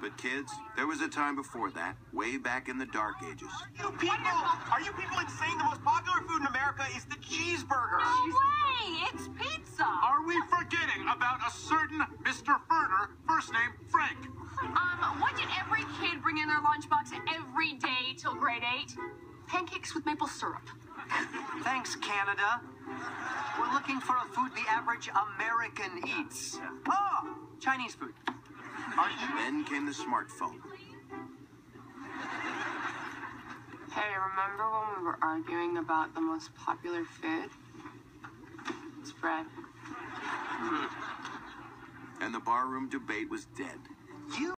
But kids, there was a time before that, way back in the dark ages. You people, are you people insane? The most popular food in America is the cheeseburger. No way! It's pizza! Are we forgetting about a certain Mr. Furter, first name Frank? Um, what did every kid bring in their lunchbox every day till grade 8? Pancakes with maple syrup. Thanks, Canada. We're looking for a food the average American eats. Oh, Chinese food. Then came the smartphone. Hey, remember when we were arguing about the most popular food? It's bread. And the barroom debate was dead. You